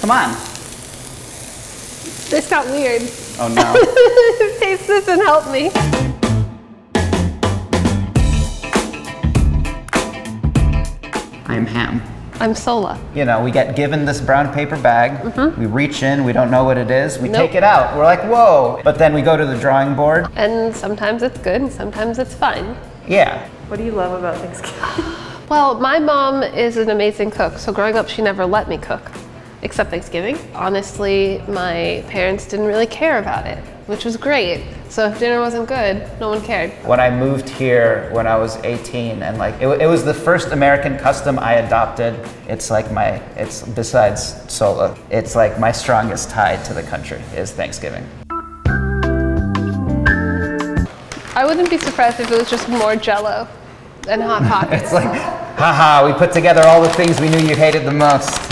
Come on. This got weird. Oh no. Taste this and help me. I'm ham. I'm Sohla. You know, we get given this brown paper bag. Mm-hmm. We reach in, we don't know what it is. We. Nope. take it out. We're like, whoa. But then we go to the drawing board. And sometimes it's good and sometimes it's fine. Yeah. What do you love about Thanksgiving? Well, my mom is an amazing cook, so growing up, she never let me cook, except Thanksgiving. Honestly, my parents didn't really care about it, which was great. So if dinner wasn't good, no one cared. When I moved here when I was 18, and like it, it was the first American custom I adopted. It's like my, it's besides Sohla, it's like my strongest tie to the country is Thanksgiving. I wouldn't be surprised if it was just more jello and hot pockets. It's like, haha, we put together all the things we knew you hated the most.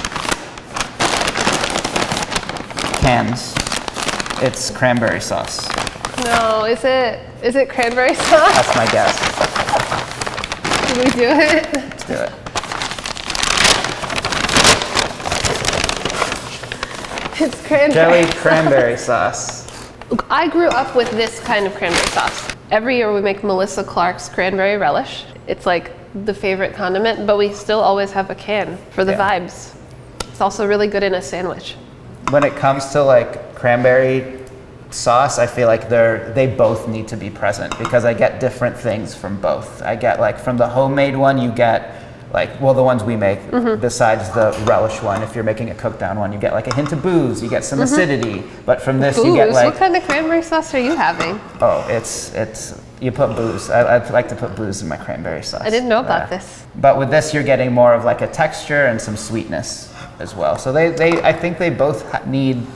Cans. It's cranberry sauce. no, is it is it cranberry sauce? That's my guess. Can we do it? Let's do it. It's cranberry. Jelly cranberry sauce. I grew up with this kind of cranberry sauce. Every year we make Melissa Clark's cranberry relish. It's like the favorite condiment, but we still always have a can for the Yeah. vibes. It's also really good in a sandwich. When it comes to like cranberry sauce, I feel like they're they both need to be present because I get different things from both. I get like from the homemade one, you get like well the ones we make Mm-hmm. besides the relish one. If you're making a cooked down one, you get like a hint of booze, you get some acidity. But from this, you get Mm-hmm. Like what kind of cranberry sauce are you having? oh, it's it's you put booze. I, I like to put booze in my cranberry sauce. I didn't know about Uh, this. But with this, you're getting more of like a texture and some sweetness as well. So they, they I think they both need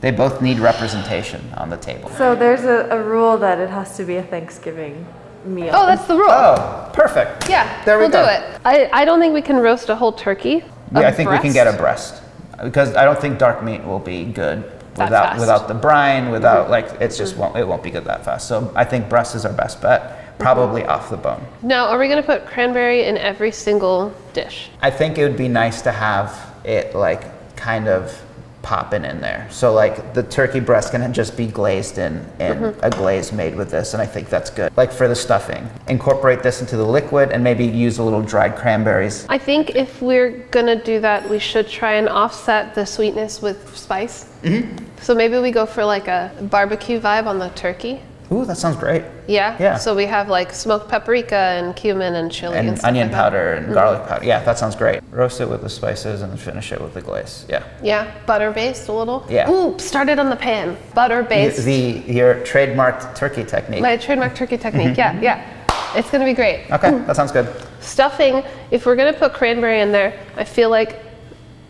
they both need representation on the table. So there's a, a rule that it has to be a Thanksgiving meal. Oh, that's the rule. Oh, perfect. yeah, there we we'll go. do it. I, I don't think we can roast a whole turkey. Yeah, a I think we can get a breast. breast because I don't think dark meat will be good That without fast. without the brine, without mm-hmm. like it's just won't it won't be good that fast. So I think breast is our best bet, mm-hmm. probably off the bone. Now, are we gonna put cranberry in every single dish? I think it would be nice to have it like kind of popping in there. So like the turkey breast can just be glazed in in a glaze made with this, and I think that's good. Like for the stuffing, incorporate this into the liquid and maybe use a little dried cranberries. I think if we're gonna do that, we should try and offset the sweetness with spice. Mm-hmm. So maybe we go for like a barbecue vibe on the turkey. Ooh, that sounds great. Yeah. Yeah. So we have like smoked paprika and cumin and chili and, And onion like powder and mm-hmm. garlic powder. Yeah, that sounds great. Roast it with the spices and finish it with the glaze. Yeah. Yeah, butter based a little. Yeah. Ooh, started on the pan. Butter based. The your trademarked turkey technique. My trademark turkey technique. yeah, mm-hmm. yeah. It's gonna be great. Okay, mm. that sounds good. Stuffing. If we're gonna put cranberry in there, I feel like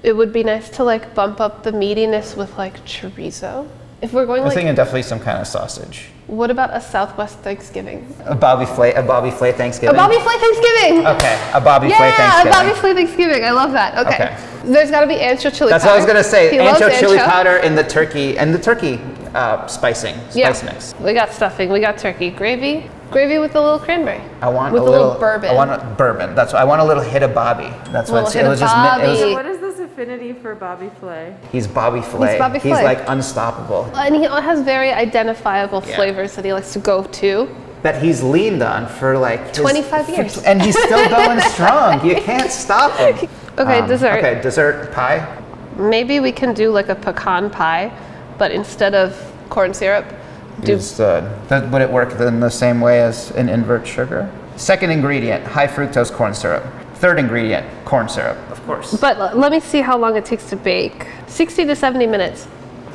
it would be nice to like bump up the meatiness with like chorizo. If we're going I'm like, thinking definitely some kind of sausage. What about a Southwest Thanksgiving? A Bobby Flay, a Bobby Flay Thanksgiving. A Bobby Flay Thanksgiving. Okay, a Bobby Flay Thanksgiving. yeah, a Thanksgiving. Bobby Flay Thanksgiving. I love that. Okay. Okay. There's got to be ancho chili That's powder. what I was gonna say. He Ancho chili ancho. powder in the turkey and the turkey uh, spicing Yeah. spice mix. We got stuffing. We got turkey gravy. Gravy with a little cranberry. I want with a a little, little bourbon. I want a bourbon. That's what I want a little hit of Bobby. That's what hit it of was just. mi- It was, Bobby. What is this affinity for Bobby Flay? he's Bobby Flay. He's Bobby Flay. He's like unstoppable. and he has very identifiable Yeah. flavors that he likes to go to. That he's leaned on for like his- 25 years. and he's still going strong. You can't stop him. Okay, Um, dessert. Okay, dessert pie. Maybe we can do like a pecan pie, but instead of corn syrup, do Is, uh, that, would it work in the same way as an invert sugar? Second ingredient, high fructose corn syrup. Third ingredient, corn syrup. Of course. But l- let me see how long it takes to bake. 60 to 70 minutes.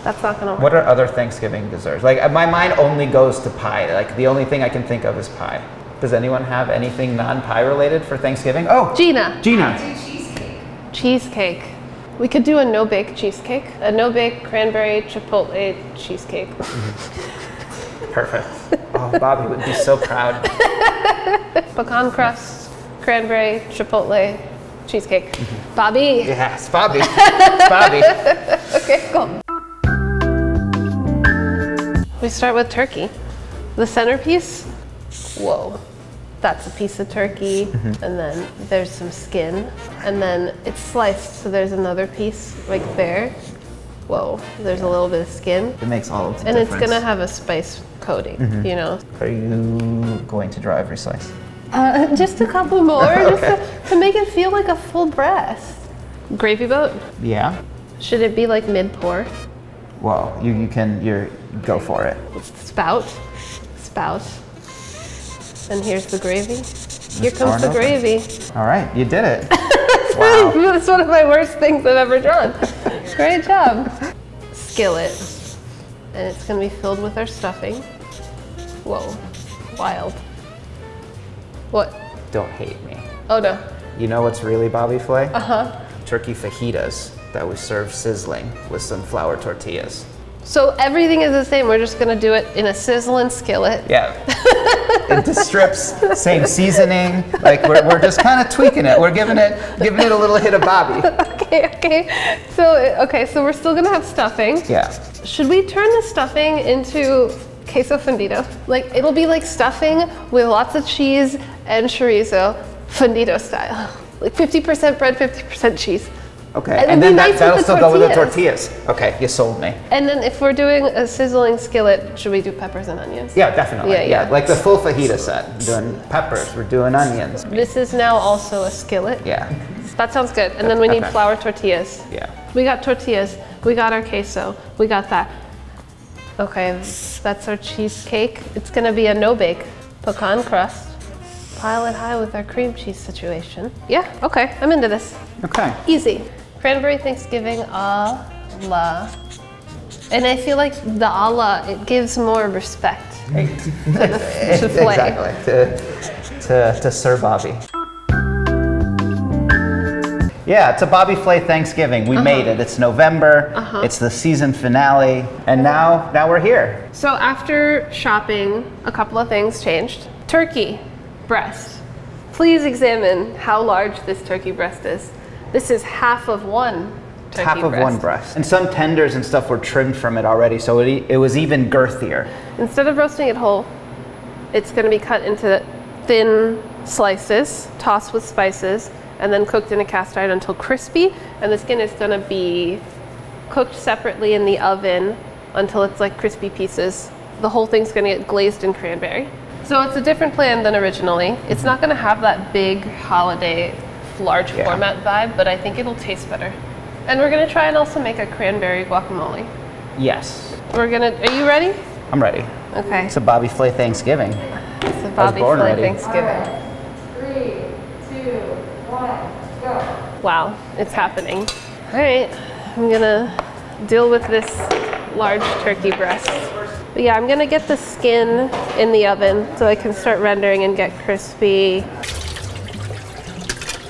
That's not gonna work. What are other Thanksgiving desserts? Like uh, my mind only goes to pie. Like the only thing I can think of is pie. Does anyone have anything non-pie related for Thanksgiving? Oh, Gina, Gina. Cheesecake. cheesecake. We could do a no bake cheesecake, a no bake cranberry chipotle cheesecake. Perfect. Oh, Bobby would be so proud. Pecan crust, cranberry, chipotle, cheesecake. Bobby. Yes, Bobby. It's Bobby. Okay, cool. We start with turkey. The centerpiece. Whoa. That's a piece of turkey, Mm-hmm. and then there's some skin, and then it's sliced, so there's another piece right there. Whoa, there's a little bit of skin, It makes all of the and difference. It's gonna have a spice coating, you know. Are you going to draw every slice? Uh, just a couple more, just to, to make it feel like a full breast. Gravy boat. Yeah. Should it be like mid pour? Well, you, you can you're go for it. Spout, spout. And here's the gravy. Here comes the over. gravy. All right, you did it. wow. That's one of my worst things I've ever drawn. Great job. Skillet. And it's gonna be filled with our stuffing. Whoa, wild. What? Don't hate me. Oh no. You know what's really Bobby Flay? Uh huh. Turkey fajitas that we serve sizzling with some flour tortillas. So everything is the same. We're just gonna do it in a sizzling skillet. Yeah. Into strips, same seasoning. Like we're, we're just kind of tweaking it. We're giving it giving it a little hit of Bobby. Okay, okay. So okay, so we're still gonna have stuffing. Yeah. Should we turn the stuffing into queso fundido? Like it'll be like stuffing with lots of cheese and chorizo, fundido style. Like 50% bread, 50% cheese. Okay. And And, then nice that, the still go with the tortillas. Okay, you sold me. And then if we're doing a sizzling skillet, should we do peppers and onions? Yeah, definitely. Yeah, Yeah, yeah. Like the full fajita set. We're doing peppers, we're doing onions. This is now also a skillet. Yeah. That sounds good. And then we need Okay. flour tortillas. Yeah. We got tortillas. We got our queso. We got that. Okay, that's our cheesecake. It's gonna be a no bake pecan crust. Pile it high with our cream cheese situation. Yeah, okay, I'm into this. Okay. Easy. Cranberry Thanksgiving a la. And I feel like the a la, it gives more respect to play. exactly. To, to, to Sir Bobby. Yeah, it's a Bobby Flay Thanksgiving. We made it. It's November. Uh -huh. It's the season finale, and now now we're here. So after shopping, a couple of things changed. Turkey breast. Please examine how large this turkey breast is. This is half of one turkey half of breast. one breast, and some tenders and stuff were trimmed from it already, so it, it was even girthier. Instead of roasting it whole, it's going to be cut into thin slices, tossed with spices, and then cooked in a cast iron until crispy. And the skin is going to be cooked separately in the oven until it's like crispy pieces. The whole thing's going to get glazed in cranberry. So it's a different plan than originally. It's not going to have that big holiday large Yeah. format vibe, but I think it'll taste better. And we're going to try and also make a cranberry guacamole. Yes, We're going to, are you ready? I'm ready. Okay. It's a Bobby Flay Thanksgiving. It's a Bobby Flay ready. Thanksgiving. Wow, it's happening. All right, I'm gonna deal with this large turkey breast. But yeah, I'm gonna get the skin in the oven so I can start rendering and get crispy.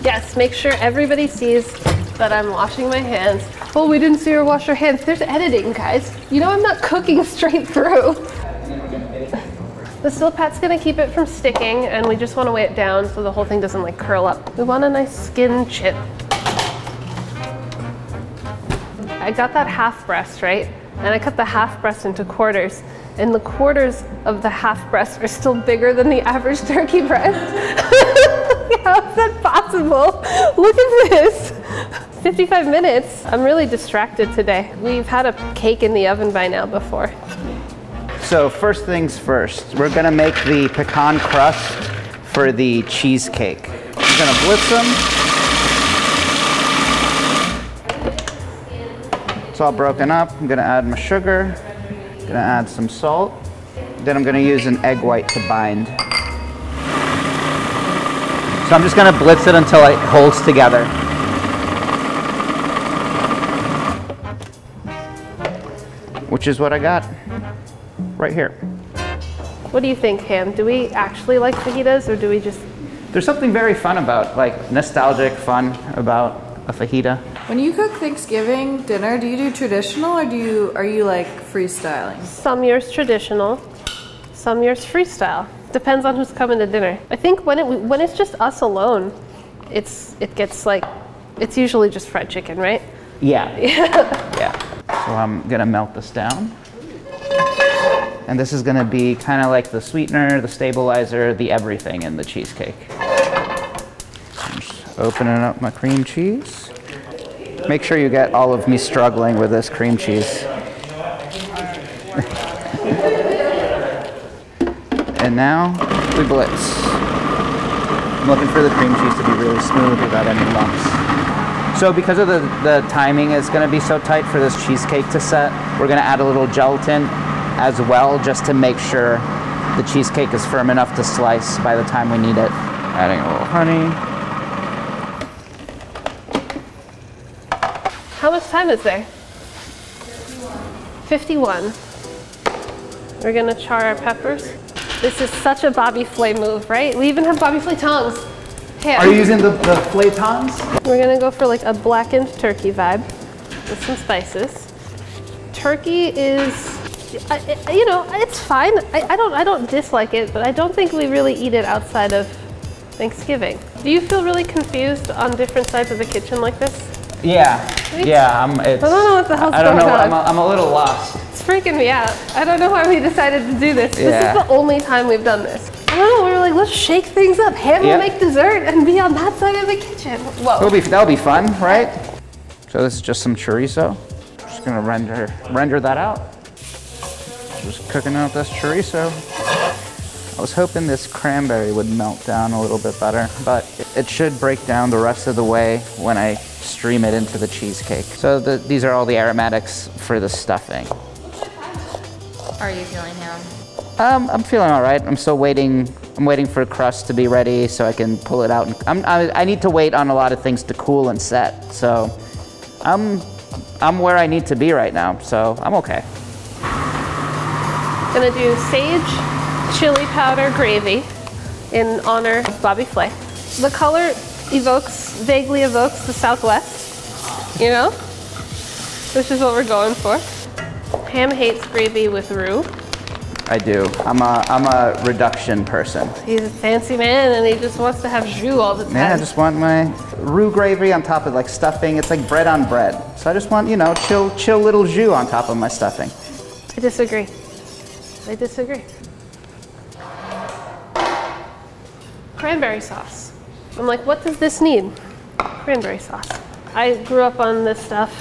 Yes, make sure everybody sees that I'm washing my hands. Oh, we didn't see her wash her hands. There's editing, guys. You know I'm not cooking straight through. The Silpat's gonna keep it from sticking and we just wanna weigh it down so the whole thing doesn't like curl up. We want a nice skin chip. I got that half breast, right? And I cut the half breast into quarters. And the quarters of the half breast are still bigger than the average turkey breast. How is that possible? Look at this. 55 minutes. I'm really distracted today. We've had a cake in the oven by now before. So first things first, we're gonna make the pecan crust for the cheesecake. We're gonna blitz them. It's all broken up. I'm gonna add my sugar. I'm Gonna add some salt. Then I'm gonna use an egg white to bind. So I'm just gonna blitz it until it holds together. Which is what I got right here. What do you think, Ham? Do we actually like fajitas or do we just There's something very fun about, like nostalgic fun about a fajita. When you cook Thanksgiving dinner, do you do traditional or do you are you like freestyling? some years traditional, some years freestyle? Depends on who's coming to dinner. I think when it when it's just us alone, it's it gets like it's usually just fried chicken, right? Yeah. yeah. So I'm gonna melt this down. And this is gonna be kind of like the sweetener, the stabilizer, the everything in the cheesecake. I'm just opening up my cream cheese. Make sure you get all of me struggling with this cream cheese. and now we blitz. I'm looking for the cream cheese to be really smooth without any lumps. So because of the, the timing is gonna be so tight for this cheesecake to set, we're gonna add a little gelatin as well just to make sure the cheesecake is firm enough to slice by the time we need it. Adding a little honey. How much time is there? 51. We're gonna char our peppers. This is such a Bobby Flay move, right? We even have Bobby Flay tongs. Here. Are you using the, the flaytons? We're gonna go for like a blackened turkey vibe with some spices. Turkey is, you know, it's fine. I, I don't, I don't dislike it, but I don't think we really eat it outside of Thanksgiving. Do you feel really confused on different sides of the kitchen like this? Yeah, yeah. I'm, it's, I don't know what the hell's I don't going know. on. I'm a, I'm a little lost. It's freaking me out. I don't know why we decided to do this. This is the only time we've done this. I don't know. We were like, let's shake things up. Ham will Yep. make dessert and be on that side of the kitchen. Whoa. That'll be that'll be fun, right? So this is just some chorizo. Just gonna render render that out. Just cooking out this chorizo. I was hoping this cranberry would melt down a little bit better, but it- it should break down the rest of the way when I stream it into the cheesecake. So the, these are all the aromatics for the stuffing. Are you feeling him? Um, I'm feeling all right. I'm still waiting. I'm waiting for crust to be ready so I can pull it out. And I'm, I, I need to wait on a lot of things to cool and set. So I'm, I'm where I need to be right now. So I'm okay. Gonna do sage, chili powder gravy in honor of Bobby Flay. The color evokes, vaguely evokes the Southwest, you know? Which is what we're going for. Ham hates gravy with roux. I do. I'm a, I'm a reduction person. He's a fancy man and he just wants to have jus all the time. Yeah, I just want my roux gravy on top of like stuffing. It's like bread on bread. So I just want, you know, chill, chill little jus on top of my stuffing. I disagree. I disagree. Cranberry sauce. I'm like, what does this need? Cranberry sauce. I grew up on this stuff.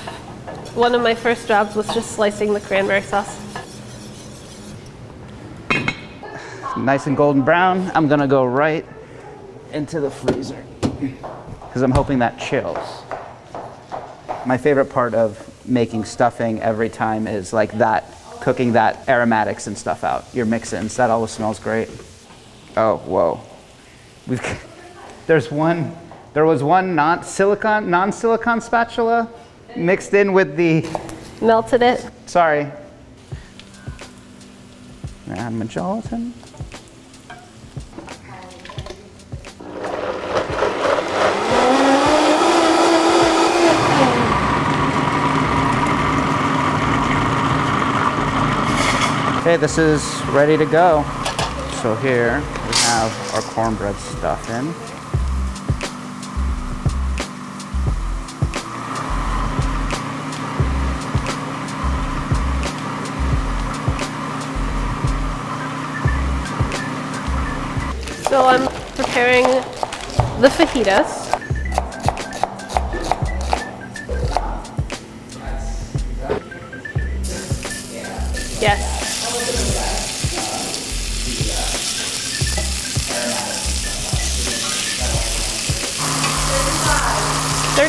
One of my first jobs was just slicing the cranberry sauce. Nice and golden brown. I'm gonna go right into the freezer because I'm hoping that chills. My favorite part of making stuffing every time is like that, cooking that aromatics and stuff out. Your mix-ins, that always smells great. Oh, whoa. We've, there's one, there was one non silicon, non-silicon spatula mixed in with the, Melted it. sorry. Add my gelatin. Okay, this is ready to go. So here have our cornbread stuff in. So I'm preparing the fajitas.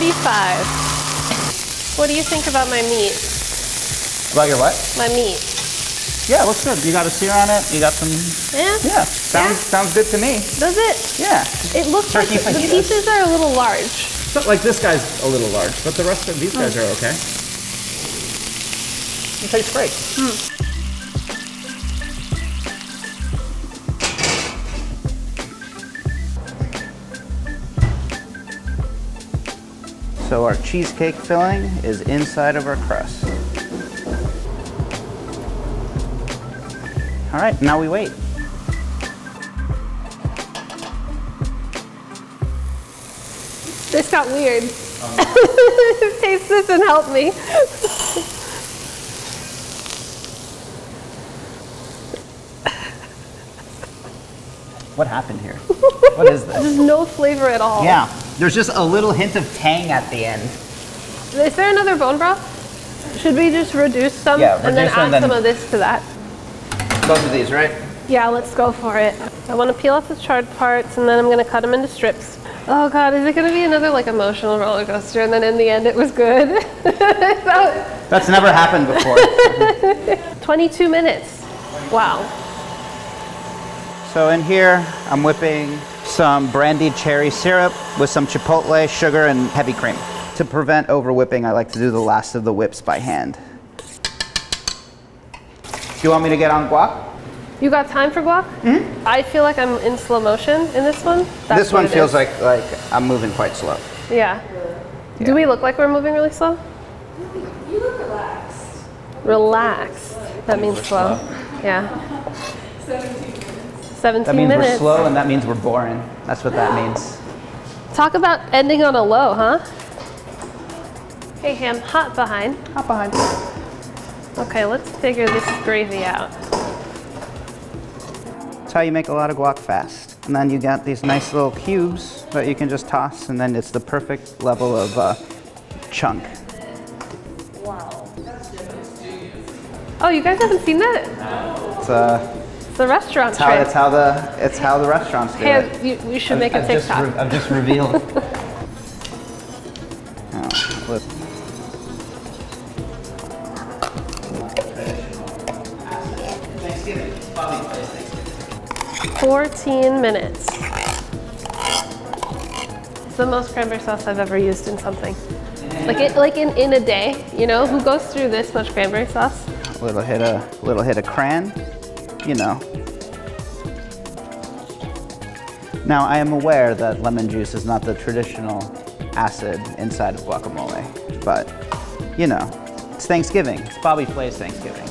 55. What do you think about my meat? About your what? My meat. Yeah, looks good. You got a sear on it. You got some. Yeah. Yeah. Sounds yeah. sounds good to me. Does it? Yeah. It looks Turkey like fajitas. the pieces are a little large. So, like this guy's a little large, but the rest of these guys oh. are okay. It tastes great. Mm. So our cheesecake filling is inside of our crust. All right, now we wait. This got weird. Um. Taste this and help me. what happened here? What is this? There's no flavor at all. Yeah there's just a little hint of tang at the end. Is there another bone broth? Should we just reduce some Yeah, and then add then- some of this to that? Both of these, right? Yeah, let's go for it. I want to peel off the charred parts and then I'm going to cut them into strips. Oh god, is it going to be another like emotional roller coaster and then in the end it was good? So, That's never happened before. 22 minutes. Wow. so in here, I'm whipping some brandied cherry syrup with some chipotle, sugar, and heavy cream. To prevent over whipping, I like to do the last of the whips by hand. Do you want me to get on guac? You got time for guac? Hmm. I feel like I'm in slow motion in this one. That's this what one it feels is. like like I'm moving quite slow. Yeah. Yeah. Do we look like we're moving really slow? You look relaxed. Relaxed. That means slow. Yeah. 17 That means minutes. we're slow, and that means we're boring. That's what that means. Talk about ending on a low, huh? Hey, Ham, hot behind. Hop behind. Okay, let's figure this gravy out. That's how you make a lot of guac fast. And then you got these nice little cubes that you can just toss, and then it's the perfect level of uh, chunk. Wow. Oh, you guys haven't seen that? It's, uh, It's the restaurant it's, how, tray. it's how the it's how the restaurants do Ham, it. you, we should make a I've just TikTok. re- I've just revealed. Oh, look. 14 minutes. It's the most cranberry sauce I've ever used in something. Like it, like in, in a day, you know, who goes through this much cranberry sauce? A little hit of little hit of cran, you know. Now I am aware that lemon juice is not the traditional acid inside of guacamole, but you know, it's Thanksgiving. It's Bobby Flay's Thanksgiving.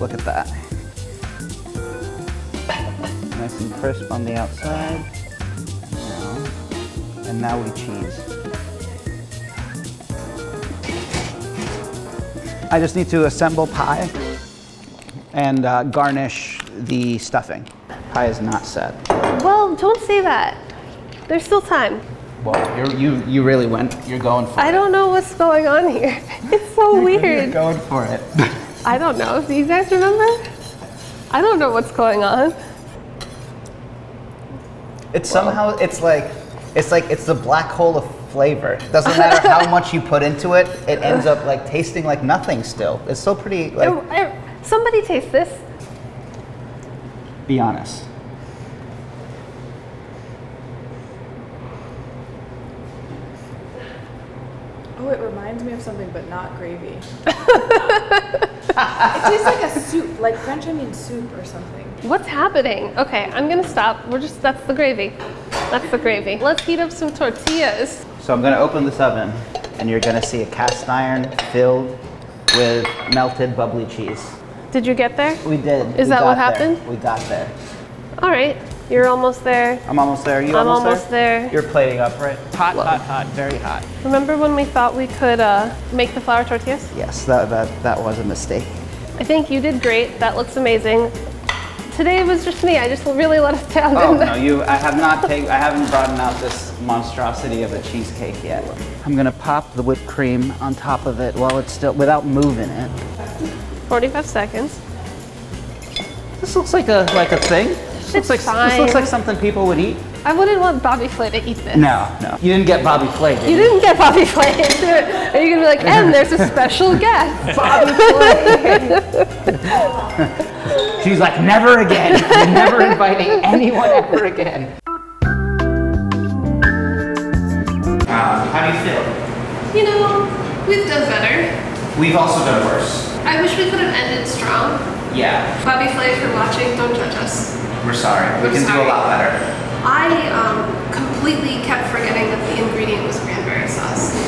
Look at that. Nice and crisp on the outside. And now we cheese. I just need to assemble pie and uh, garnish the stuffing. Pie is not set. Well, don't say that. There's still time. Well, you're, you you really went. You're going for I it. don't know what's going on here. It's so You're weird. going for it. I don't know. Do you guys remember? I don't know what's going on. It's somehow it's like it's like it's the black hole of flavor. Doesn't matter how much you put into it, it ends up like tasting like nothing. Still, it's so pretty. Like, Oh, I- somebody taste this. be honest. Oh, it reminds me of something, but not gravy. it tastes like a soup, like French onion soup or something. What's happening? Okay, I'm gonna stop. We're just, that's the gravy. That's the gravy. Let's heat up some tortillas. So I'm gonna open this oven, and you're gonna see a cast iron filled with melted bubbly cheese. Did you get there? We did. Is We that what got there. happened? We got there. All right, you're almost there. I'm almost there. You I'm almost, almost there. You're plating up, right? Hot, hot, hot, very hot. Remember when we thought we could uh, make the flour tortillas? Yes, that, that, that was a mistake. I think you did great. That looks amazing. Today it was just me. I just really let us down. Oh no, you! I have not taken. I haven't brought out this monstrosity of a cheesecake yet. I'm gonna pop the whipped cream on top of it while it's still, without moving it. 45 seconds. This looks like a like a thing. This looks like this looks like something people would eat. I wouldn't want Bobby Flay to eat this. No, no. You didn't get Bobby Flay, did You you? didn't get Bobby Flay into it. Are you gonna be like, and there's a special guest? Bobby Flay. She's like, never again. You're never inviting anyone ever again. Uh, how do you feel? You know, we've done better. We've also done worse. I wish we could have ended strong. Yeah, Bobby Flay, if you're watching, don't judge us. we're sorry. We We're can do a lot better. I um, completely kept forgetting that the ingredient was cranberry sauce.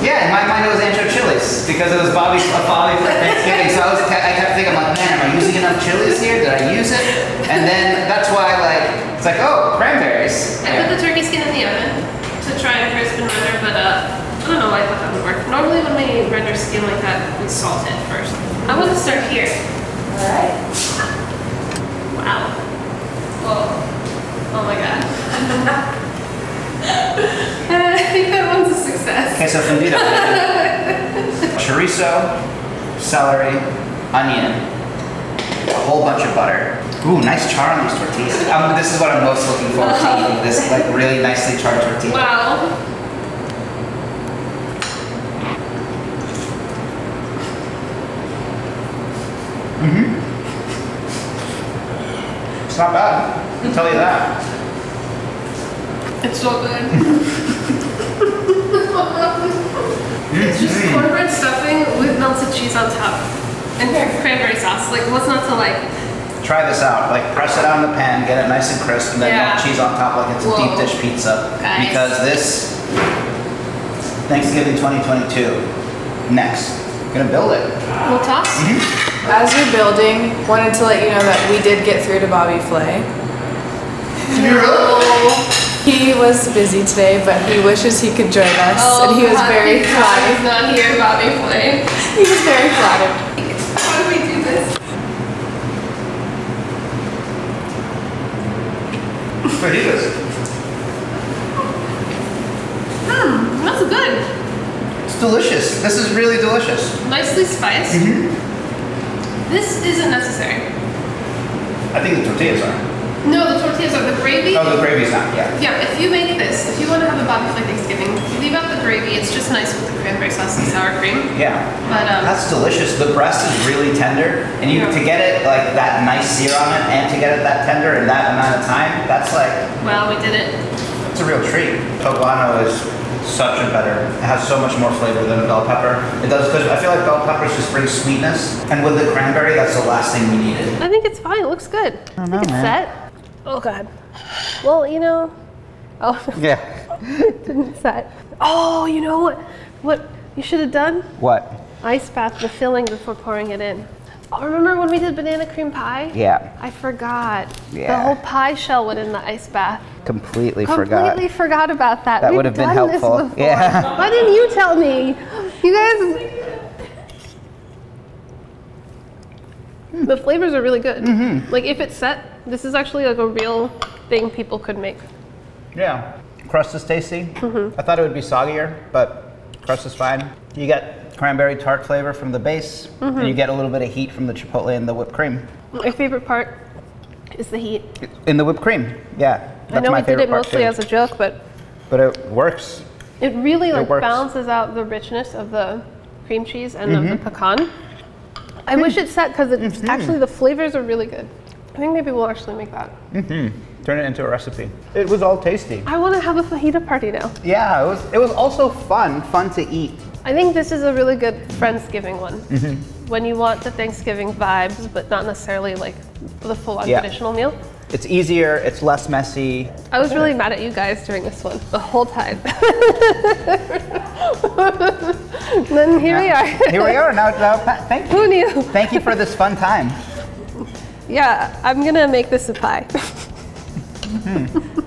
Yeah, in my mind it was Ancho chilies because it was Bobby a Bobby for Thanksgiving. So I was I kept thinking like, man, am I using enough chilies here? Did I use it? And then that's why like it's like, oh, cranberries. I put the turkey skin in the oven to try and crisp and render, but uh, I don't know, why I thought that would work. Normally when we render skin like that, we salt it first. I want to start here. Alright. Wow. Oh. Oh my god. I think that one's a success. Okay, so fundido. Chorizo, celery, onion, a whole bunch of butter. Ooh, nice char on these tortillas. Um, this is what I'm most looking forward to eating. This like really nicely charred tortilla. Wow. Mhm. It's not bad. I'll tell you that. It's so good. it's just cornbread stuffing with melted cheese on top. And cranberry sauce. Like, what's not to like? Try this out. Like press it out in the pan, get it nice and crisp, and then Yeah. melt cheese on top like it's a deep dish pizza. Guys. Because this Thanksgiving 2022, next, gonna build it. We'll toss? Mm-hmm. As you're building, wanted to let you know that we did get through to Bobby Flay. He was busy today, but he wishes he could join us, and oh, he was God, very flattered. He's not here, Bobby Flay. He was very flattered. How do we do this? Fajitas. Hmm, that's good. It's delicious. This is really delicious. Nicely spiced. Mm-hmm. This isn't necessary. I think the tortillas are. No, the tortillas are the gravy. Oh, the gravy's not. Yeah. Yeah, if you make this, if you want to have a Bobby Flay Thanksgiving, leave out the gravy. It's just nice with the cranberry sauce and sour cream. Yeah. But um, That's delicious. The breast is really tender, and you Yeah. to get it like that nice sear on it, and to get it that tender in that amount of time, that's like well, we did it. it's a real treat. Poblano is such a better. It has so much more flavor than a bell pepper. It does because I feel like bell peppers just bring sweetness, and with the cranberry, that's the last thing we needed. I think it's fine. It looks good. I, know, think it's man. set. Oh god. Well, you know. Oh, Yeah. didn't set. Oh, you know what? What you should have done? What? Ice bath the filling before pouring it in. Oh, remember when we did banana cream pie? Yeah. I forgot. Yeah. The whole pie shell went in the ice bath. Completely, forgot. Completely forgot, about that. That We've would have been helpful. Yeah. Why didn't you tell me? You guys. The flavors are really good. Mm-hmm. Like if it's set, this is actually like a real thing people could make. Yeah. Crust is tasty. Mm-hmm. I thought it would be soggier, but crust is fine. You get cranberry tart flavor from the base, Mm-hmm. and you get a little bit of heat from the chipotle and the whipped cream. My favorite part is the heat. In the whipped cream, yeah. That's I know we did it mostly too. as a joke, but but it works. it really like works. balances out the richness of the cream cheese and Mm-hmm. the pecan. I wish it set because it's actually the flavors are really good. I think maybe we'll actually make that. Turn it into a recipe. It was all tasty. I want to have a fajita party now. Yeah, it was. It was also fun. Fun to eat. I think this is a really good Friendsgiving one. Mm-hmm. When you want the Thanksgiving vibes, but not necessarily like the full on Yeah. traditional meal. It's easier. It's less messy. I was really mad at you guys during this one the whole time. then here we are. Here we are now. now thank you. Who knew? Thank you for this fun time. Yeah, I'm gonna make this a pie. Hmm.